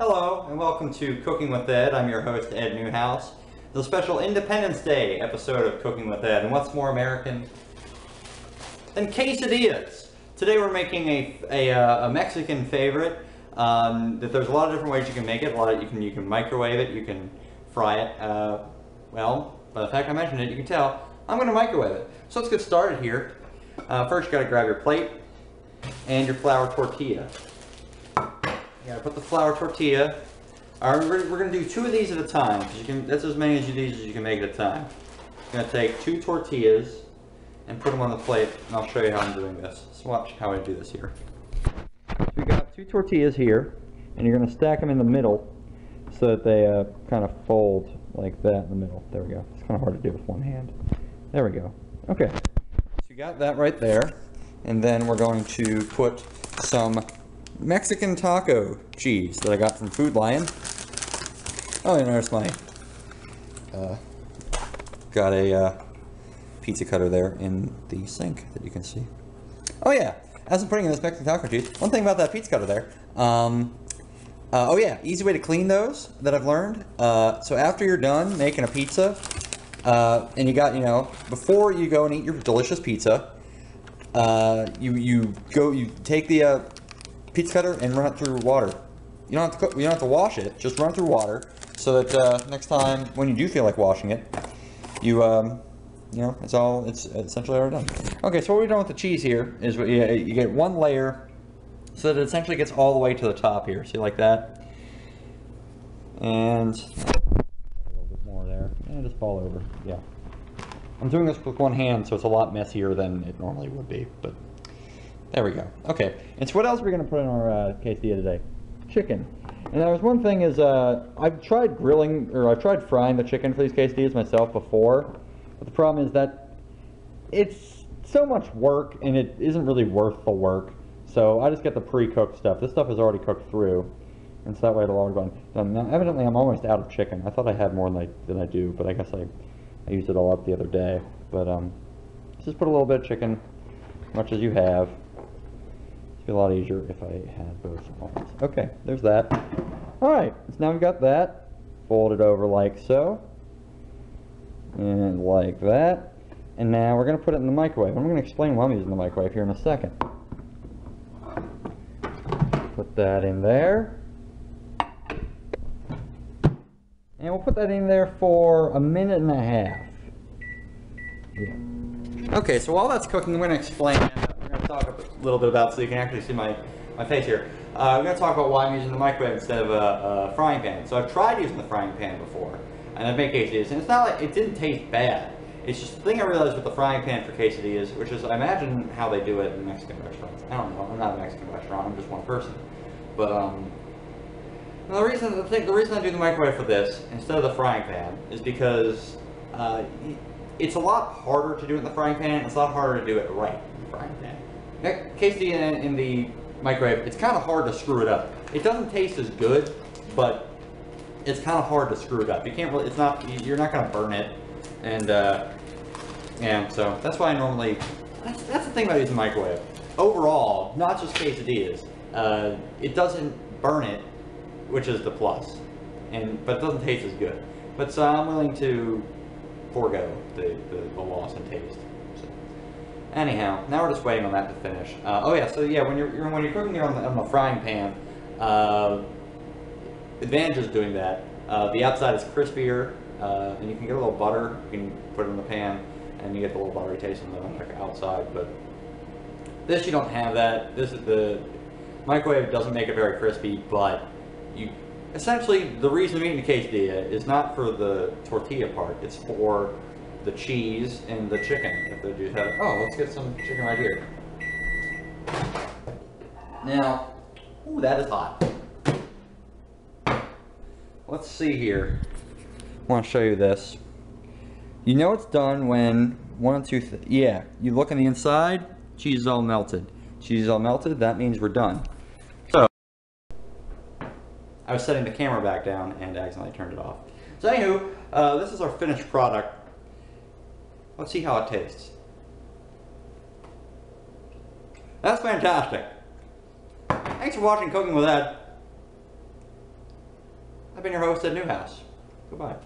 Hello, and welcome to Cooking with Ed. I'm your host, Ed Newhouse. A special Independence Day episode of Cooking with Ed, and what's more American than quesadillas? Today we're making a, a, uh, a Mexican favorite. Um, that there's a lot of different ways you can make it. A lot of, you can you can microwave it, you can fry it. Uh, well, by the fact I mentioned it, you can tell I'm going to microwave it. So let's get started here. Uh, first, you got to grab your plate and your flour tortilla. You gotta put the flour tortilla. All right, we're, we're gonna do two of these at a time. You can, that's as many of these as you can make at a time. I'm gonna take two tortillas and put them on the plate, and I'll show you how I'm doing this. So watch how I do this here. So we got two tortillas here, and you're gonna stack them in the middle so that they uh, kind of fold like that in the middle. There we go. It's kind of hard to do with one hand. There we go. Okay. So you got that right there, and then we're going to put some Mexican taco cheese that I got from Food Lion. Oh, and there's my, uh, got a uh, pizza cutter there in the sink that you can see. Oh yeah, as I'm putting in this Mexican taco cheese, one thing about that pizza cutter there, um, uh, oh yeah, easy way to clean those that I've learned. Uh, so after you're done making a pizza, uh, and you got, you know, before you go and eat your delicious pizza, uh, you, you go, you take the, pizza cutter and run it through water. You don't have to cook, you don't have to wash it. Just run through water so that uh, next time when you do feel like washing it, you um, you know it's all it's essentially already done. Okay, so what we're doing with the cheese here is you, you get one layer so that it essentially gets all the way to the top here. See like that, and a little bit more there, and just fall over. Yeah. I'm doing this with one hand, so it's a lot messier than it normally would be, but there we go. Okay, and so what else are we going to put in our uh, quesadilla today? Chicken. And there was one thing is, uh, I've tried grilling, or I've tried frying the chicken for these quesadillas myself before, but the problem is that it's so much work, and it isn't really worth the work. So I just get the pre-cooked stuff. This stuff is already cooked through, and so that way it'll all done. Now, evidently I'm almost out of chicken. I thought I had more than I, than I do, but I guess I, I used it all up the other day. But um, just put a little bit of chicken, much as you have be a lot easier if I had both arms. Okay, there's that. All right, so now we've got that. Fold it over like so. And like that. And now we're going to put it in the microwave. I'm going to explain why I'm using the microwave here in a second. Put that in there. And we'll put that in there for a minute and a half. Yeah. Okay, so while that's cooking, I'm going to explain talk a little bit about so you can actually see my, my face here. Uh, I'm going to talk about why I'm using the microwave instead of a, a, frying pan. So I've tried using the frying pan before, and I've made quesadillas, and it's not like, it didn't taste bad. It's just the thing I realized with the frying pan for quesadillas, which is, I imagine how they do it in Mexican restaurants. I don't know, I'm not a Mexican restaurant, I'm just one person. But, um, the reason, the, thing, the reason I do the microwave for this, instead of the frying pan, is because, uh, it's a lot harder to do it in the frying pan, it's a lot harder to do it right in the frying pan. That quesadilla in the microwave, it's kind of hard to screw it up. It doesn't taste as good, but it's kind of hard to screw it up. You can't really, it's not, you're not going to burn it. And, uh, yeah, so that's why I normally, that's, that's the thing about using microwave. Overall, not just quesadillas, uh, it doesn't burn it, which is the plus. And, but it doesn't taste as good. But so I'm willing to forego the, the, the loss in taste. Anyhow, now we're just waiting on that to finish. Uh, oh yeah, so yeah, when you're, you're when you're cooking it on the, on the frying pan, uh, advantage of doing that. Uh, the outside is crispier, uh, and you can get a little butter. You can put it in the pan, and you get the little buttery taste on the outside. But this you don't have that. This is the microwave doesn't make it very crispy, but you essentially the reason I'm eating the quesadilla is not for the tortilla part. It's for the cheese and the chicken if they do have. Oh, let's get some chicken right here. Now, ooh, that is hot. Let's see here. I want to show you this. You know it's done when one, two, yeah, you look on the inside, cheese is all melted. Cheese is all melted, that means we're done. So, I was setting the camera back down and accidentally turned it off. So anywho, uh, this is our finished product. Let's see how it tastes. That's fantastic. Thanks for watching Cooking with Ed. I've been your host, Ed Newhouse. Goodbye.